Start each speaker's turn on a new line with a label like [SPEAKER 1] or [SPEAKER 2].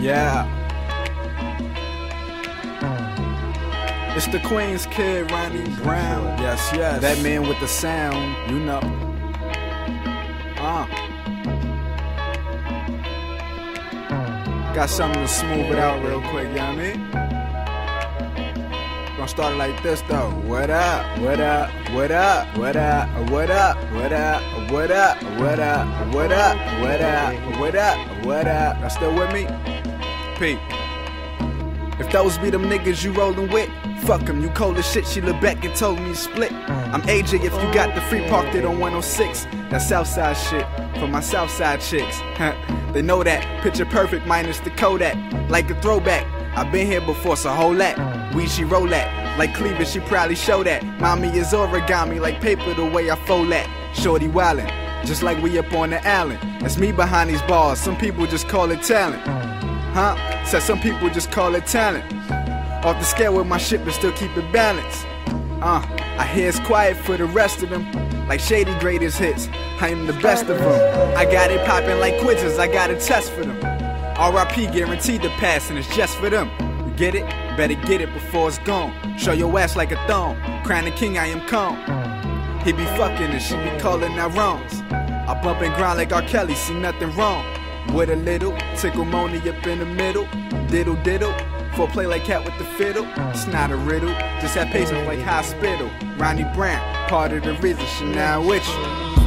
[SPEAKER 1] Yeah. It's the Queen's kid, Ronnie Brown.
[SPEAKER 2] Yes, yes.
[SPEAKER 1] That man with the sound, you know. Uh. Got something to smooth it out real quick, you know what I mean? Gonna start it like this though. What up? What up? What up? What up? What up? What up? What up? What up? What up? What up? What up? What up? Y'all still with me? If those be them niggas you rollin' with, fuck them. You cold as shit, she look back and told me to split. I'm AJ if you got the free parked it on 106. That Southside shit for my Southside chicks. they know that. Picture perfect minus the Kodak. Like a throwback. I've been here before, so hold that. We she roll that. Like cleavage, she probably show that. Mommy is origami, like paper the way I fold that. Shorty wildin', just like we up on the island. That's me behind these bars. Some people just call it talent. Huh? Said some people just call it talent. Off the scale with my shit, but still keep it balanced. Uh, I hear it's quiet for the rest of them. Like Shady greatest hits, I am the best of them. I got it poppin' like quizzes, I got a test for them. RIP guaranteed to pass, and it's just for them. You get it? Better get it before it's gone. Show your ass like a thong. Crown the king, I am calm. He be fucking and she be calling out wrongs. I bump and grind like R. Kelly, see nothing wrong. With a little, tickle money up in the middle. Diddle diddle, for play like cat with the fiddle. It's not a riddle, just have patience like hospital. Ronnie Brown, part of the reason she now with you.